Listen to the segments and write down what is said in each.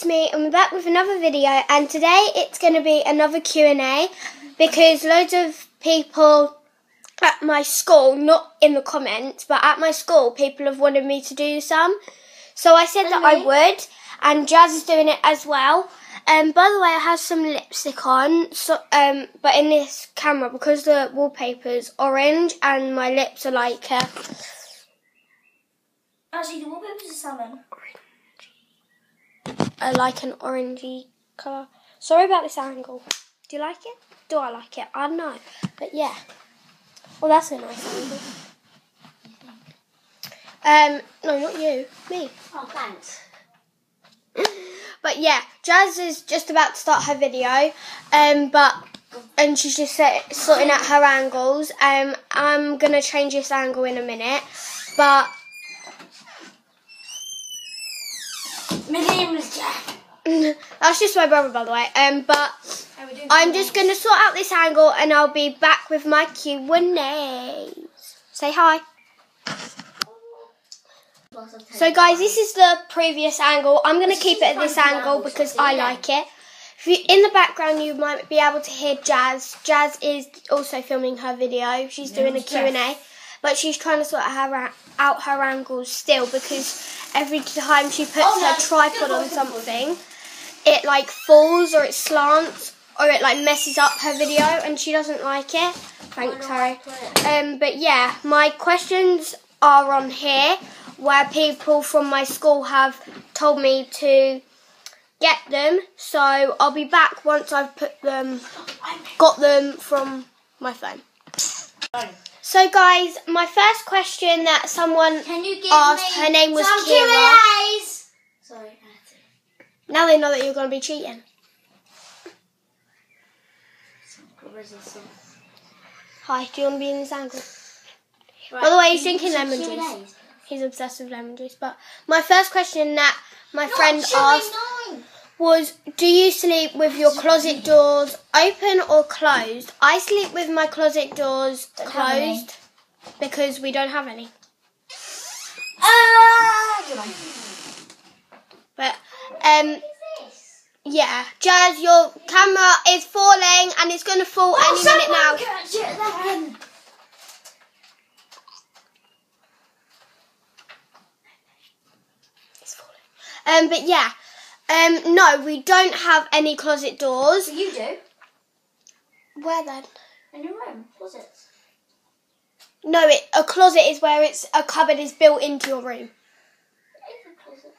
it's me and we're back with another video and today it's going to be another Q&A because loads of people at my school, not in the comments, but at my school people have wanted me to do some. So I said that I would and Jazz is doing it as well. Um, by the way, I have some lipstick on, so, um, but in this camera because the wallpaper's orange and my lips are like uh, Actually, the wallpaper's a salmon. I like an orangey colour. Sorry about this angle. Do you like it? Do I like it? I don't know. But yeah. Well, that's a nice angle. Um, no, not you. Me. Oh, thanks. But yeah, Jazz is just about to start her video. Um, but and she's just set, sorting out her angles. Um, I'm gonna change this angle in a minute. But My name is Jack. that's just my brother, by the way. Um, but How we doing? I'm just going to sort out this angle and I'll be back with my Q&A's. Say hi. So guys, this is the previous angle. I'm going to keep it at this angle because I like it. If you, in the background, you might be able to hear Jazz. Jazz is also filming her video. She's doing a Q&A, but she's trying to sort her out her angles still because every time she puts Oh, no, her tripod on something, it like falls or it slants or it like messes up her video and she doesn't like it. Thanks, Harry. Um, but yeah, my questions are on here where people from my school have told me to get them. So I'll be back once I've put them, got them from my phone. So guys, my first question that someone Can you give asked, her name was Kira. Sorry, I. Now they know that you're going to be cheating. Hi, do you want to be in this angle? Right, By the way, he's drinking lemon juice. He's obsessed with lemon juice. But my first question that my friend asked Q&A. Was Do you sleep with your closet doors open or closed? I sleep with my closet doors Don't closed because we don't have any. Ah. But, um, yeah. Jazz, your camera is falling and it's going to fall Oh, any minute now. Catch it then. It's falling. Um, but yeah. Um, no, we don't have any closet doors. You do Where then? in your room closets. No, it, a closet is where it's a cupboard is built into your room. It is a closet.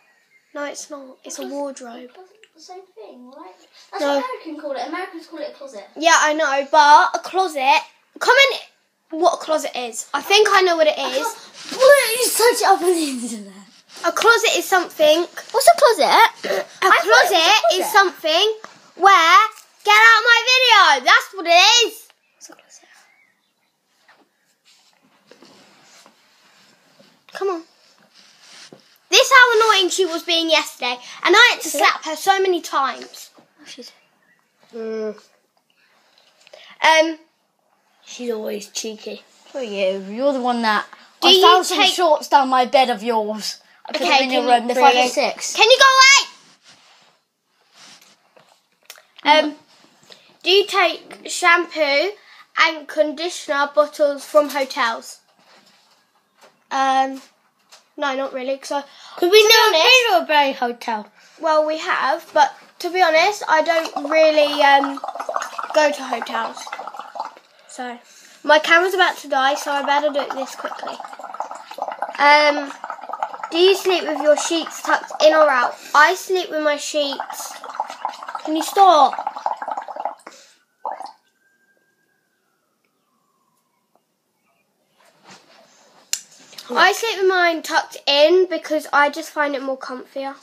No, it's not. It's a wardrobe. Closet, The same thing, right? That's No. what Americans call it. Americans call it a closet. Yeah, I know, but a closet. Comment what a closet is. I think I know what it is. What? You search up on the internet. A closet is something. What's a closet? A it was a closet is closet. something where get out my video. That's what it is. Come on. This is how annoying she was being yesterday, and I had to slap her so many times. Mm. Um, She's always cheeky. For you, you're the one that. Do I you found some shorts down my bed of yours. Put Okay, them in you- room. They're five or six. Can you go away? Um, do you take shampoo and conditioner bottles from hotels? Um, no, not really. Because Because we To be never honest- been to a Berry hotel. well, we have, but to be honest, I don't really um go to hotels. So my camera's about to die, so I better do it this quickly. Um, do you sleep with your sheets tucked in or out? I sleep with my sheets. Can you stop? I sleep with mine tucked in because I just find it more comfier.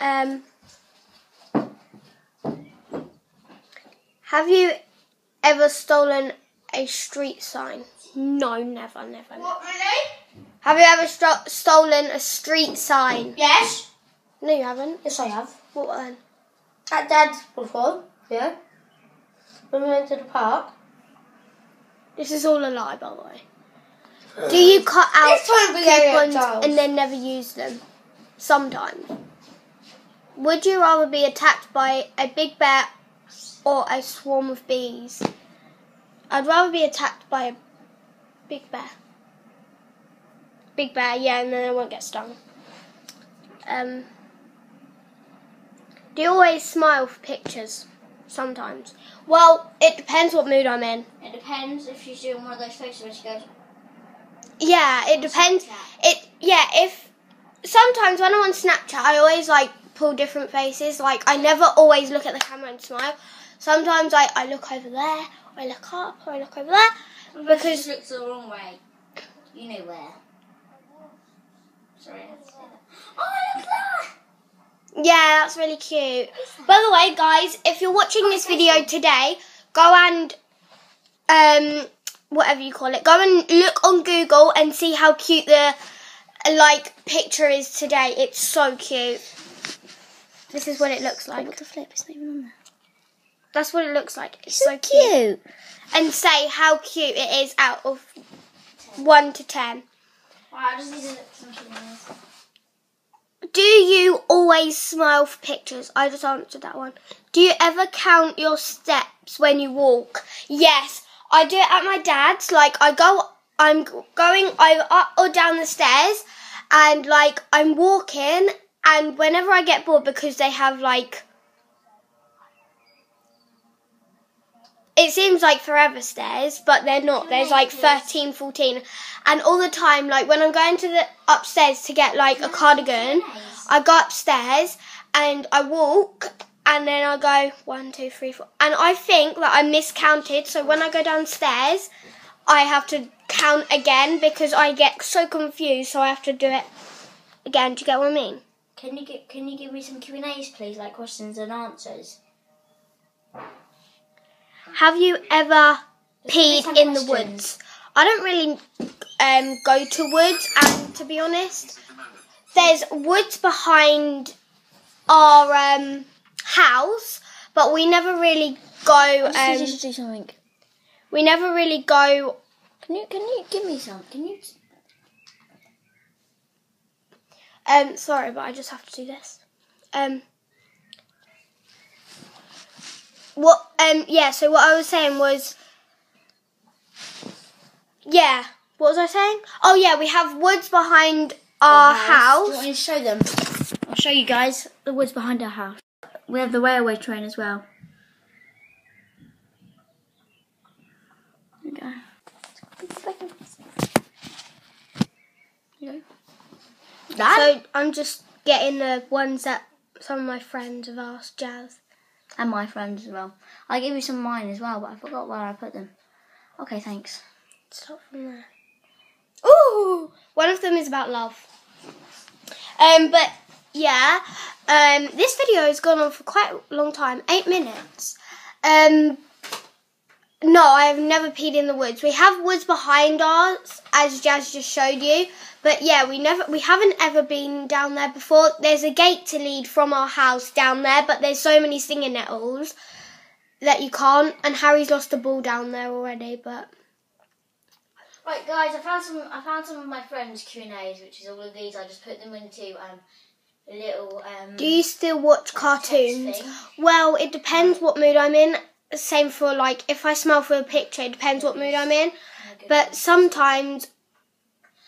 Um, have you ever stolen a street sign? No, never, never, never. What, really? Have you ever sto- stolen a street sign? Yes. No, you haven't. Yes, I have. What then? At Dad's before. Yeah. When we went to the park. This is all a lie, by the way. Uh, Do you cut out This time we go at coupons and then never use them? Sometimes. Would you rather be attacked by a big bear or a swarm of bees? I'd rather be attacked by a big bear. Big bear, yeah, and then I won't get stung. Um, do you always smile for pictures? Sometimes. Well, it depends what mood I'm in. It depends if she's doing one of those faces where she goes. Yeah, it depends. It yeah, if sometimes when I'm on Snapchat, I always like pull different faces. Like I never always look at the camera and smile. Sometimes I, I look over there, I look up, or I look over there. Because Because- she looks the wrong way. You know where. Yeah, that's really cute. By the way, guys, if you're watching this video today, go and um whatever you call it, go and look on Google and see how cute the like picture is today. It's so cute. This is what it looks like. What the flip? Even on there. That's what it looks like. It's so, so cute. cute. And say how cute it is out of 1 to 10. Do you always smile for pictures? I just answered that one. Do you ever count your steps when you walk? Yes, I do it at my dad's. Like I go, I'm going either up or down the stairs, and like I'm walking, and whenever I get bored because they have like It seems like forever stairs, but they're not. There's like 13, 14. And all the time, like when I'm going to the upstairs to get like a cardigan, I go upstairs and I walk and then I go one, two, three, four. And I think that I miscounted. So when I go downstairs, I have to count again because I get so confused. So I have to do it again. Do you get what I mean? Can you get? Can you give me some Q and A's, please, like questions and answers? Have you ever Just give me peed in the woods? I don't really um, go to woods, and to be honest, there's woods behind our um, house, but we never really go. Um, do something. we never really go. Can you? Can you give me some? Can you? Um, sorry, but I just have to do this. Um, what? Um, yeah. So what I was saying was, yeah. What was I saying? Oh yeah, we have woods behind our Do you house. want me to show them? I'll show you guys the woods behind our house. We have the railway train as well. There you. Go. That? So I'm just getting the ones that some of my friends have asked Jazz. And my friends as well. I gave you some of mine as well, but I forgot where I put them. Okay, thanks. Start from there. Ooh, one of them is about love. Um, but yeah, um, this video has gone on for quite a long time, eight minutes. Um, no, I have never peed in the woods. We have woods behind us, as Jazz just showed you. But yeah, we never, we haven't ever been down there before. There's a gate to lead from our house down there, but there's so many stinging nettles that you can't. And Harry's lost a ball down there already, but. Right, guys, I found some. I found some of my friends' Q and A's, which is all of these. I just put them into um, a little. Um, Do you still watch cartoons? Well, it depends what mood I'm in. Same for like if I smell for a picture, it depends what mood I'm in. But sometimes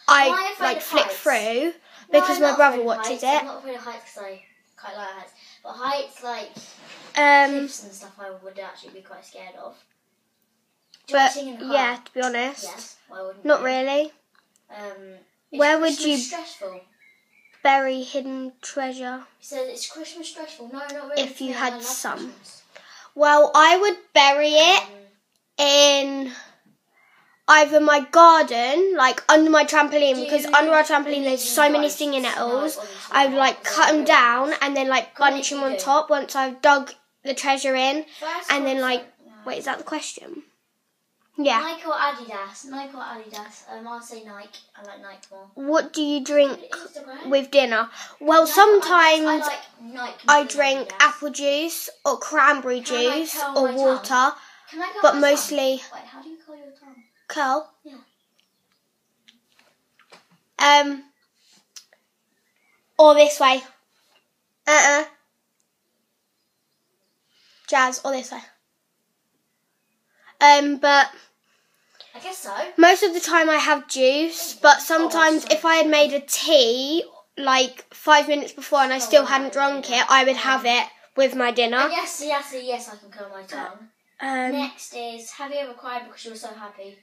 I like flick heights? through because I'm my brother watches heights. I'm it. not afraid of heights because I quite like heights. But heights like Um, cliffs and stuff, I would actually be quite scared of. But to sing in the car? yeah, to be honest, Yes. Why wouldn't not you? really. Um, Where would Christmas you- Stressful. Bury hidden treasure. He says it's Christmas stressful. No, not really. If you had some. Christmas. Well, I would bury it in either my garden, like under my trampoline, because under our trampoline there's so many stinging nettles. I would like cut them down and then like bunch them on top once I've dug the treasure in, and then like, wait, is that the question? Yeah. Nike or Adidas? Nike or Adidas? Um, I'll say Nike. I like Nike more. What do you drink with dinner? Well, I- sometimes I, like Nike I drink Adidas. apple juice or cranberry Can juice or water. Can I curl but mostly-? Wait, how do you curl your tongue? Curl. Yeah. Um. Or this way. Uh uh Jazz, or this way. Um, but I guess so. most of the time I have juice, but sometimes if I had made a tea like five minutes before and I still hadn't drunk it, I would have it with my dinner. Yes, yes, yes, I can curl my tongue. Um, Next is, have you ever cried because you were so happy?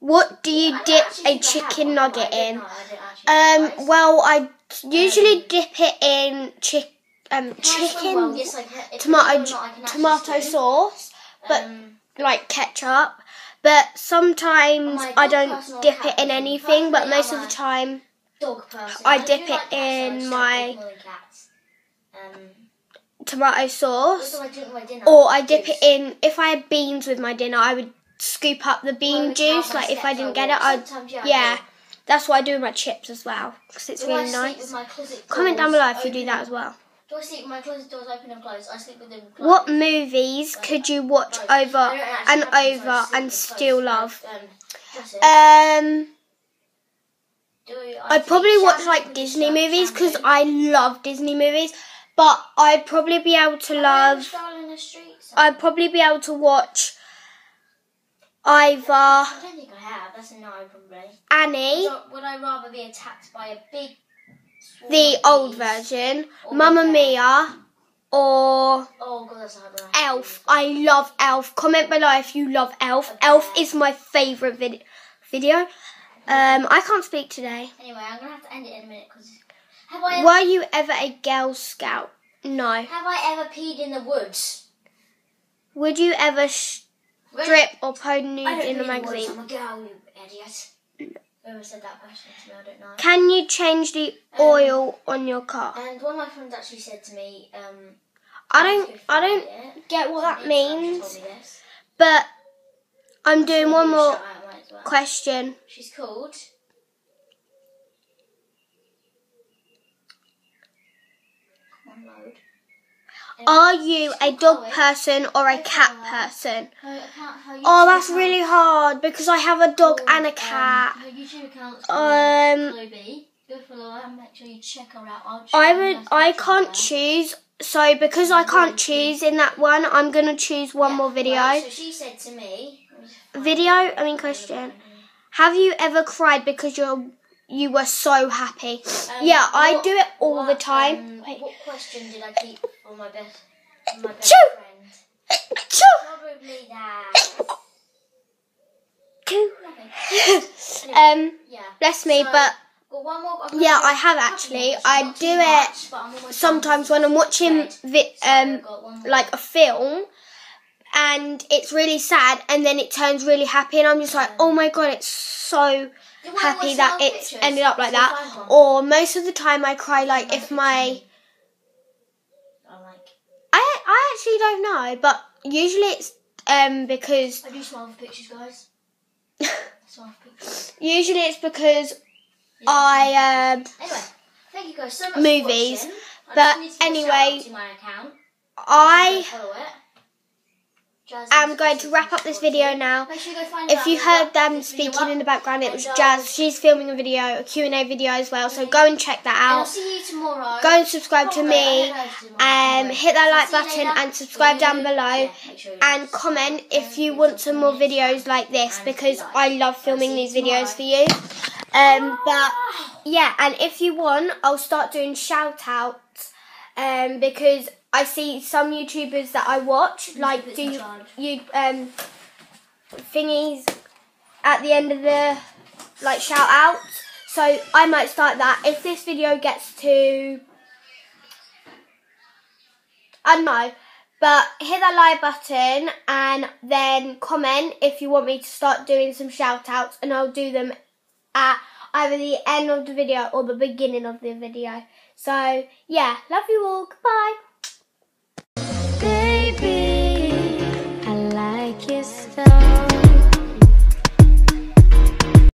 what do you I dip actually a think I have. chicken I nugget didn't in? know, I didn't actually Um, realise. well, I usually Um, dip it in chick, um, Can I swim chicken, well? Yes, I can. If tomato, believe or not, I can actually tomato swim. sauce, but Um, like ketchup. But sometimes I'm a I don't person or a dip it in anything. But most of the time. I dip it in my- don't like more than cats. Um, tomato sauce. also, I drink my. Or I dip it in. If I had beans with my dinner, I would scoop up the bean juice. Like if I didn't get it. I'd yeah. That's what I do with my chips as well because it's really nice. Comment down below if you do that as well. Do I sleep my closet doors open and closed? I sleep with them closed. What movies could you watch Closed. Over and have them, so I over and still love? Um. Um, I I'd probably watch like Disney movies because I love Disney movies. But I'd probably be able to love. stolen the streets? I'd probably be able to watch either I don't think I have. That's a no, probably. Annie, would I rather be attacked by a big the old version, Mamma Mia, or Oh god, that's a hard one. Elf. I love Elf. Comment below if you love Elf. Elf is my favourite vid- video. Um, I can't speak today. Anyway, I'm gonna have to end it in a minute because have I ever, Were you ever a Girl Scout? No. have I ever peed in the woods? Would you ever strip or pose nude in a pee in the magazine? I'm a girl, you idiot. Whoever said that question to me, I don't know. Can you change the Um, oil on your car? And one of my friends actually said to me, um, I don't. I don't it, get what that means. But I'm doing one give you a more shout out, might as well. question. She's called. Come on, load. Are you a dog person or a cat person? Her account, her Oh, that's really hard because I have a dog and a um, cat. her YouTube account's Um, called Chloe. Go follow her and make sure you check her out. I'll I would. I can't choose. So because I can't choose in that one, I'm gonna choose one more video. so she said to me. let me just find Video. I mean question. Have you ever cried because you're you were so happy? Um, yeah, I do it all the time. um, Wait. what question did I keep for my best, my best Choo! friend? Probably that. Two. Um, Yeah. bless me, So, but more. Yeah, I have actually. I do it much, but I'm almost sometimes when I'm watching vi- So um got like a film and it's really sad and then it turns really happy and I'm just like, oh my god, it's so happy that it's pictures? ended up like that. Or most of the time I cry like if my I like. I I actually don't know, but usually it's um because I do smile for pictures, guys. Smile for pictures. usually it's because Yeah. I um Anyway, thank you guys so much Movies, for watching. I but just need to anyway, to my account. I Follow it. Jazz am going to wrap up this video now. Make sure you go find If you heard them speaking in the background, it was Jazz. She's filming a video, a Q&A video as well, so go and check that out. see you tomorrow. Go and subscribe to me, I don't know if tomorrow, um, hit that like button and subscribe down below, Yeah, make sure you and comment if you want some more videos like this because. I love filming these videos for you. Um, but yeah, and if you want, I'll start doing shout outs um, because I see some YouTubers that I watch like do you um thingies at the end of the like shout outs. So I might start that if this video gets to I don't know. But hit that like button and then comment if you want me to start doing some shout outs and I'll do them at either the end of the video or the beginning of the video. So yeah, love you all. Goodbye.